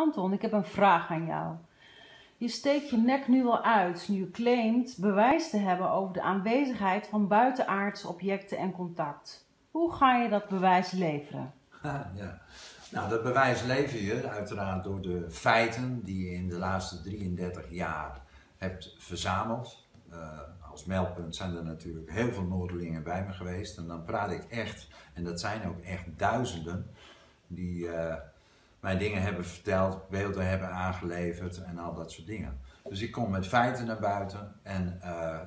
Anton, ik heb een vraag aan jou. Je steekt je nek nu wel uit nu je claimt bewijs te hebben over de aanwezigheid van buitenaardse objecten en contact. Hoe ga je dat bewijs leveren? ja. Nou, dat bewijs lever je uiteraard door de feiten die je in de laatste 33 jaar hebt verzameld. Uh, als meldpunt zijn er natuurlijk heel veel Noorderlingen bij me geweest. En dan praat ik echt, en dat zijn ook echt duizenden, die uh, mij dingen hebben verteld, beelden hebben aangeleverd en al dat soort dingen. Dus ik kom met feiten naar buiten en uh,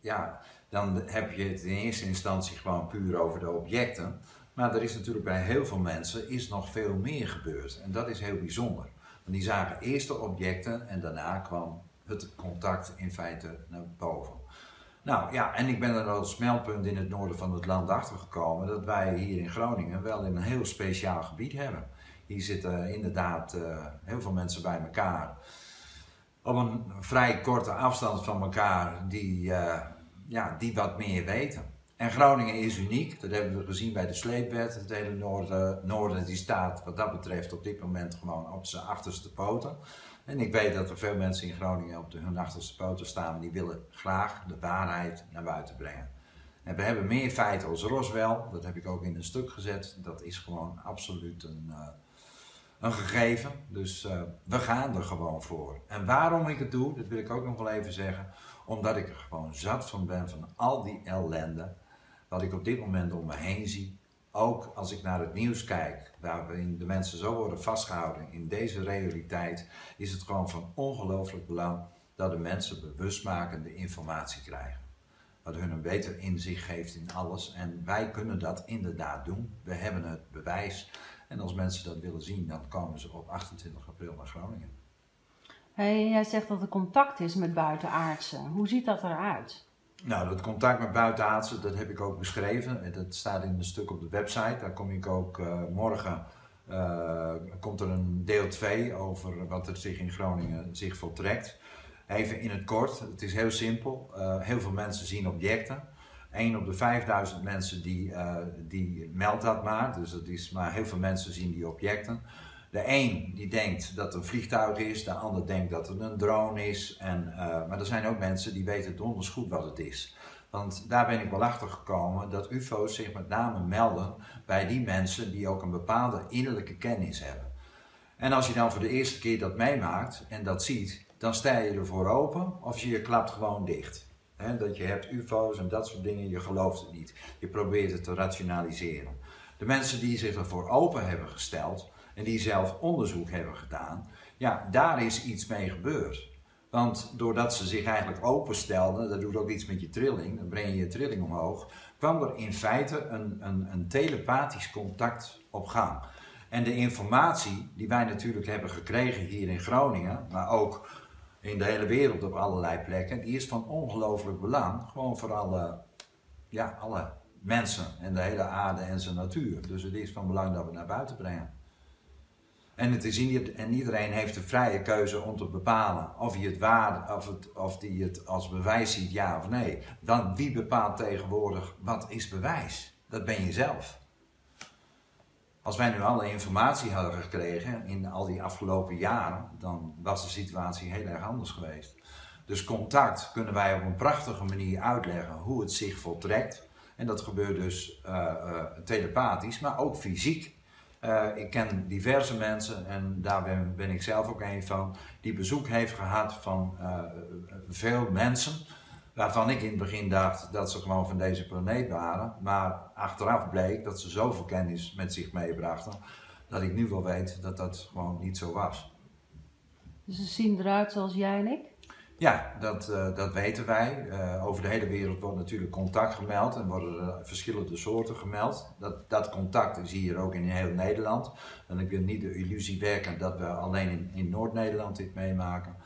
ja, dan heb je het in eerste instantie gewoon puur over de objecten. Maar er is natuurlijk bij heel veel mensen is nog veel meer gebeurd. En dat is heel bijzonder. Want die zagen eerst de objecten en daarna kwam het contact in feite naar boven. Nou ja, en ik ben er als meldpunt in het noorden van het land achter gekomen dat wij hier in Groningen wel een heel speciaal gebied hebben. Hier zitten inderdaad uh, heel veel mensen bij elkaar. Op een vrij korte afstand van elkaar die, uh, ja, die wat meer weten. En Groningen is uniek, dat hebben we gezien bij de sleepwet. Het hele noorden, noorden die staat wat dat betreft op dit moment gewoon op zijn achterste poten. En ik weet dat er veel mensen in Groningen op de, hun achterste poten staan, die willen graag de waarheid naar buiten brengen. En we hebben meer feiten als Roswell, dat heb ik ook in een stuk gezet. Dat is gewoon absoluut een, uh, een gegeven. Dus uh, we gaan er gewoon voor. En waarom ik het doe, dat wil ik ook nog wel even zeggen. Omdat ik er gewoon zat van ben van al die ellende. Wat ik op dit moment om me heen zie. Ook als ik naar het nieuws kijk, waarin de mensen zo worden vastgehouden in deze realiteit, is het gewoon van ongelooflijk belang dat de mensen bewustmakende informatie krijgen. Wat hun een beter inzicht geeft in alles. En wij kunnen dat inderdaad doen. We hebben het bewijs. En als mensen dat willen zien, dan komen ze op 28 april naar Groningen. Hey, jij zegt dat er contact is met buitenaardsen. Hoe ziet dat eruit? Nou, dat contact met buitenaardsen, dat heb ik ook beschreven. Dat staat in een stuk op de website. Daar kom ik ook uh, morgen. Uh, komt er een deel 2 over wat er zich in Groningen zich voltrekt. Even in het kort, het is heel simpel. Uh, heel veel mensen zien objecten. 1 op de 5000 mensen die, uh, die meldt dat maar. Dus dat is maar heel veel mensen zien die objecten. De een die denkt dat het een vliegtuig is, de ander denkt dat het een drone is. En, uh, maar er zijn ook mensen die weten donders goed wat het is. Want daar ben ik wel achter gekomen dat UFO's zich met name melden bij die mensen die ook een bepaalde innerlijke kennis hebben. En als je dan voor de eerste keer dat meemaakt en dat ziet, dan sta je ervoor open of je klapt gewoon dicht. Dat je hebt UFO's en dat soort dingen, je gelooft het niet. Je probeert het te rationaliseren. De mensen die zich ervoor open hebben gesteld en die zelf onderzoek hebben gedaan, ja, daar is iets mee gebeurd. Want doordat ze zich eigenlijk openstelden, dat doet ook iets met je trilling, dan breng je je trilling omhoog, kwam er in feite een, een, een telepathisch contact op gang. En de informatie die wij natuurlijk hebben gekregen hier in Groningen, maar ook in de hele wereld op allerlei plekken, die is van ongelooflijk belang. Gewoon voor alle, ja, alle mensen en de hele aarde en zijn natuur. Dus het is van belang dat we naar buiten brengen. En, het is en iedereen heeft de vrije keuze om te bepalen of hij het waar, of, het, of die het als bewijs ziet, ja of nee. Dan wie bepaalt tegenwoordig wat is bewijs? Dat ben je zelf. Als wij nu alle informatie hadden gekregen in al die afgelopen jaren, dan was de situatie heel erg anders geweest. Dus contact kunnen wij op een prachtige manier uitleggen hoe het zich voltrekt. En dat gebeurt dus uh, uh, telepathisch, maar ook fysiek. Uh, ik ken diverse mensen, en daar ben, ben, ik zelf ook een van, die bezoek heeft gehad van veel mensen waarvan ik in het begin dacht dat ze gewoon van deze planeet waren. Maar achteraf bleek dat ze zoveel kennis met zich meebrachten, dat ik nu wel weet dat dat gewoon niet zo was. Dus ze zien eruit zoals jij en ik? Ja, dat, uh, dat weten wij. Uh, over de hele wereld wordt natuurlijk contact gemeld en worden er verschillende soorten gemeld. Dat, dat contact is hier ook in heel Nederland. Dan heb je niet de illusie werken dat we alleen in, in Noord-Nederland dit meemaken.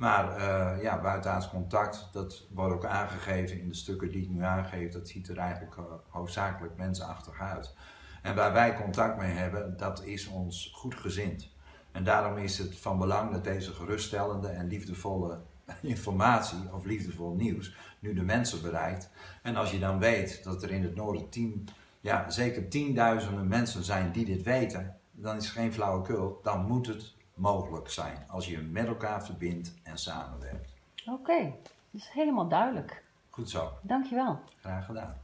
Maar uh, ja, buitenaards contact, dat wordt ook aangegeven in de stukken die ik nu aangeef. Dat ziet er eigenlijk uh, hoofdzakelijk mensenachtig uit. En waar wij contact mee hebben, dat is ons goed gezind. En daarom is het van belang dat deze geruststellende en liefdevolle informatie of liefdevol nieuws nu de mensen bereikt. En als je dan weet dat er in het noorden tien, ja, zeker tienduizenden mensen zijn die dit weten, dan is het geen flauwekul, dan moet het mogelijk zijn als je met elkaar verbindt en samenwerkt. Oké, dat is helemaal duidelijk. Goed zo, Dankjewel. graag gedaan.